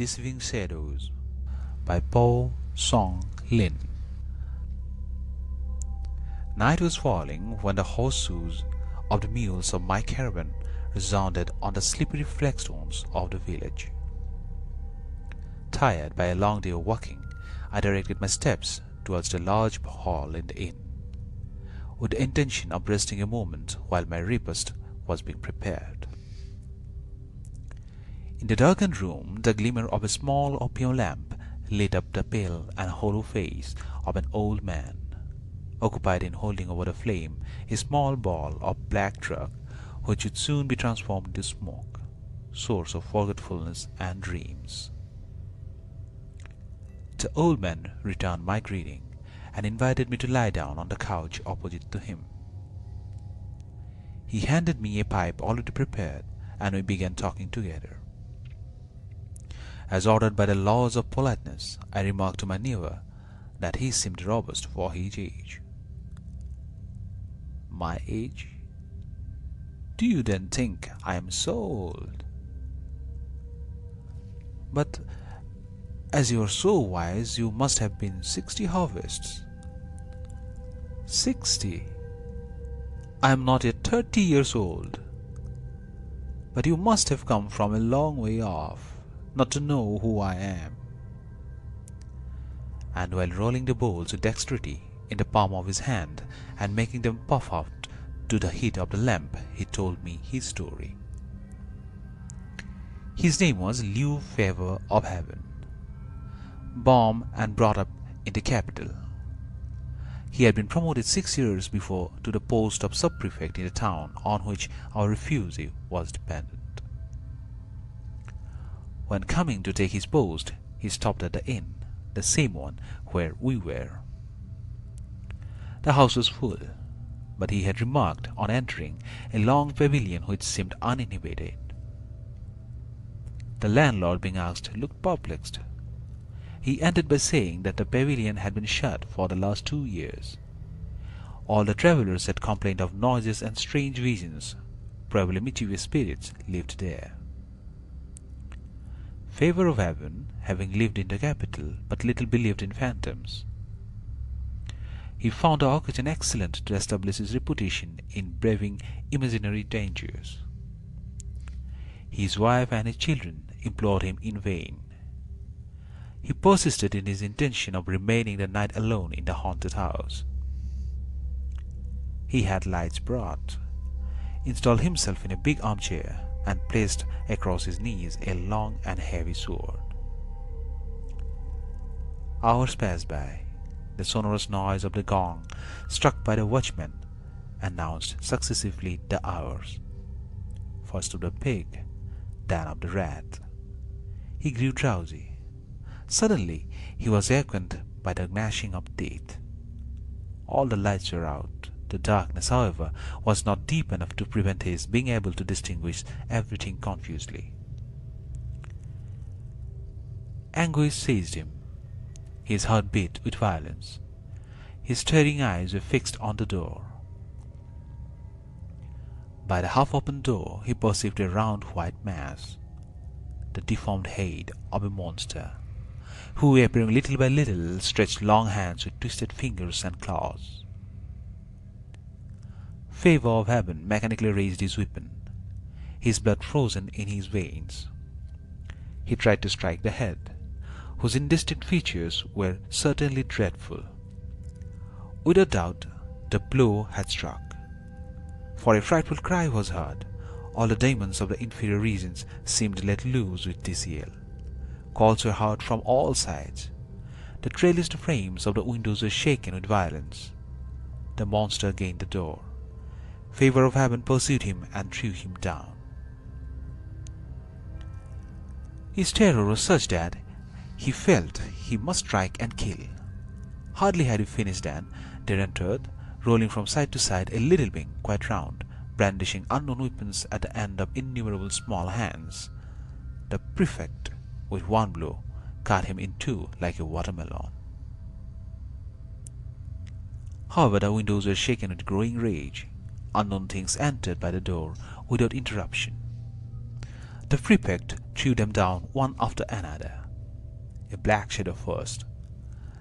Deceiving Shadows by Po Song Lin. Night was falling when the horseshoes of the mules of my caravan resounded on the slippery flagstones of the village. Tired by a long day of walking, I directed my steps towards the large hall in the inn, with the intention of resting a moment while my repast was being prepared. In the darkened room the glimmer of a small opium lamp lit up the pale and hollow face of an old man, occupied in holding over the flame a small ball of black drug which would soon be transformed into smoke, source of forgetfulness and dreams. The old man returned my greeting and invited me to lie down on the couch opposite to him. He handed me a pipe already prepared, and we began talking together. As ordered by the laws of politeness, I remarked to my neighbor that he seemed robust for his age. My age? Do you then think I am so old? But as you are so wise, you must have been sixty harvests. Sixty? I am not yet thirty years old. But you must have come from a long way off not to know who I am. And while rolling the bowls with dexterity in the palm of his hand and making them puff out to the heat of the lamp, he told me his story. His name was Liu Favor of Heaven, born and brought up in the capital. He had been promoted six years before to the post of sub-prefect in the town on which our refugee was dependent. When coming to take his post, he stopped at the inn, the same one where we were. The house was full, but he had remarked on entering a long pavilion which seemed uninhabited. The landlord, being asked, looked perplexed. He ended by saying that the pavilion had been shut for the last two years. All the travellers had complained of noises and strange visions. Probably mischievous spirits lived there. Favor of Heaven, having lived in the capital, but little believed in phantoms. He found the occasion excellent to establish his reputation in braving imaginary dangers. His wife and his children implored him in vain. He persisted in his intention of remaining the night alone in the haunted house. He had lights brought, installed himself in a big armchair, and placed across his knees a long and heavy sword. Hours passed by. The sonorous noise of the gong, struck by the watchman, announced successively the hours. First of the pig, then of the rat. He grew drowsy. Suddenly he was awakened by the gnashing of teeth. All the lights were out. The darkness, however, was not deep enough to prevent his being able to distinguish everything confusedly. Anguish seized him. His heart beat with violence. His staring eyes were fixed on the door. By the half-open door he perceived a round white mass, the deformed head of a monster, who, appearing little by little, stretched long hands with twisted fingers and claws. Favor of Heaven mechanically raised his weapon, his blood frozen in his veins. He tried to strike the head, whose indistinct features were certainly dreadful. Without doubt, the blow had struck, for a frightful cry was heard. All the demons of the inferior regions seemed let loose with this yell. Calls were heard from all sides. The trellised frames of the windows were shaken with violence. The monster gained the door. Favor of Heaven pursued him and threw him down. His terror was such that he felt he must strike and kill. Hardly had he finished than there entered, rolling from side to side, a little being quite round, brandishing unknown weapons at the end of innumerable small hands. The prefect, with one blow, cut him in two like a watermelon. However, the windows were shaken with growing rage. Unknown things entered by the door without interruption. The prefect threw them down one after another. A black shadow first,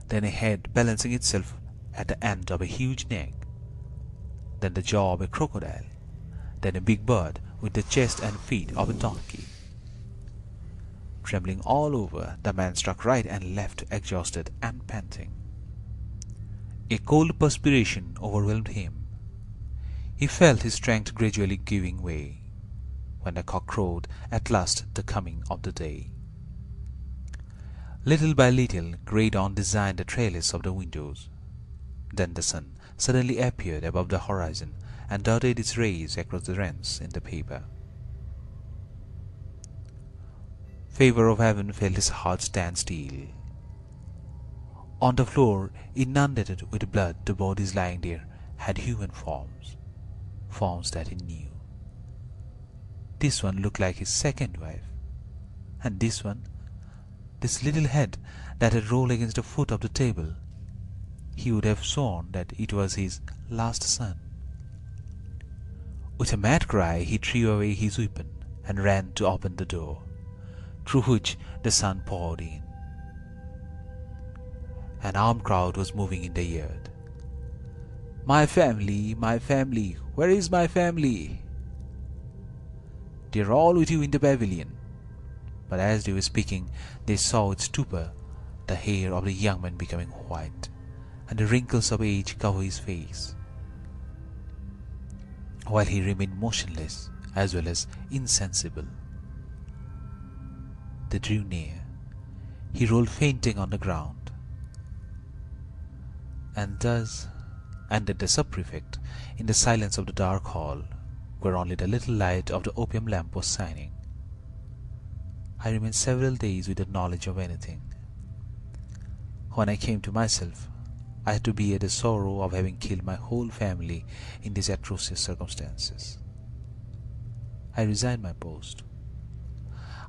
then a head balancing itself at the end of a huge neck, then the jaw of a crocodile, then a big bird with the chest and feet of a donkey. Trembling all over, the man struck right and left, exhausted and panting. A cold perspiration overwhelmed him. He felt his strength gradually giving way, when the cock crowed at last the coming of the day. Little by little grey dawn designed the trellis of the windows. Then the sun suddenly appeared above the horizon and darted its rays across the rents in the paper. Favor of heaven felt his heart stand still. On the floor, inundated with blood, the bodies lying there had human forms, forms that he knew. This one looked like his second wife, and this one, this little head that had rolled against the foot of the table, he would have sworn that it was his last son. With a mad cry, he threw away his weapon and ran to open the door, through which the sun poured in. An armed crowd was moving in the yard. My family, my family, where is my family? They're all with you in the pavilion. But as they were speaking, they saw with stupor the hair of the young man becoming white, and the wrinkles of age cover his face. While he remained motionless as well as insensible. They drew near. He rolled fainting on the ground and thus ended the sub-prefect in the silence of the dark hall, where only the little light of the opium lamp was shining. I remained several days without knowledge of anything. When I came to myself, I had to bear the sorrow of having killed my whole family in these atrocious circumstances. I resigned my post.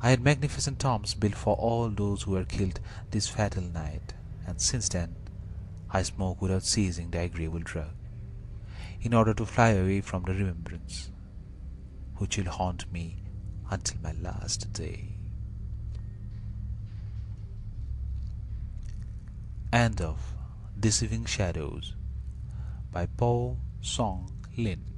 I had magnificent tombs built for all those who were killed this fatal night, and since then I smoke without ceasing the agreeable drug, in order to fly away from the remembrance, which will haunt me until my last day. End of Deceiving Shadows by Po Song Lin.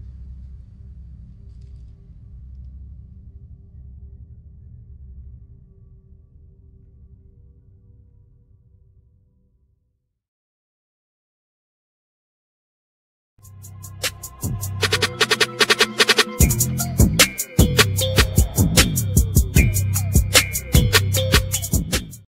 You